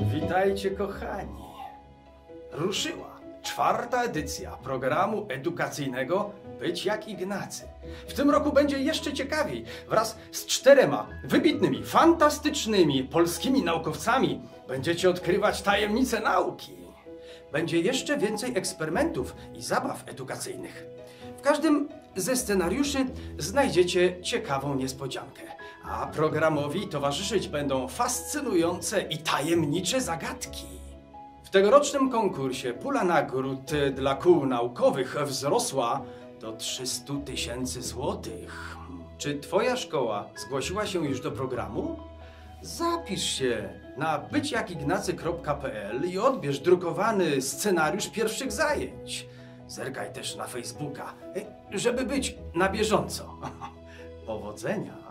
Witajcie, kochani. Ruszyła czwarta edycja programu edukacyjnego Być jak Ignacy. W tym roku będzie jeszcze ciekawiej. Wraz z czterema wybitnymi, fantastycznymi polskimi naukowcami będziecie odkrywać tajemnice nauki. Będzie jeszcze więcej eksperymentów i zabaw edukacyjnych. W każdym ze scenariuszy znajdziecie ciekawą niespodziankę. A programowi towarzyszyć będą fascynujące i tajemnicze zagadki. W tegorocznym konkursie pula nagród dla kół naukowych wzrosła do 300 tysięcy złotych. Czy twoja szkoła zgłosiła się już do programu? Zapisz się na byćjakignacy.pl i odbierz drukowany scenariusz pierwszych zajęć. Zerkaj też na Facebooka, żeby być na bieżąco. Powodzenia!